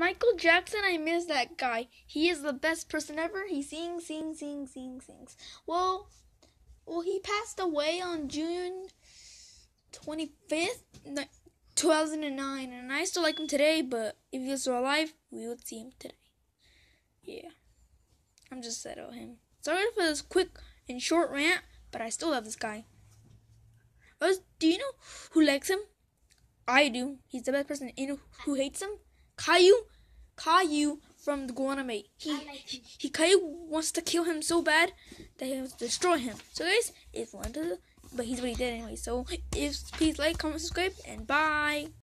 Michael Jackson, I miss that guy. He is the best person ever. He sings, sings, sings, sings, sings. Well, well, he passed away on June twenty fifth, two thousand and nine, and I still like him today. But if he was still alive, we would see him today. Yeah, I'm just sad about him. Sorry for this quick and short rant, but I still love this guy. Do you know who likes him? I do. He's the best person. You know who hates him? Caillou. Caillou from the GoAnimate. He, he, he Caillou wants to kill him so bad that he wants to destroy him. So guys, if want to, but he's already dead anyway. So if please like, comment, subscribe, and bye.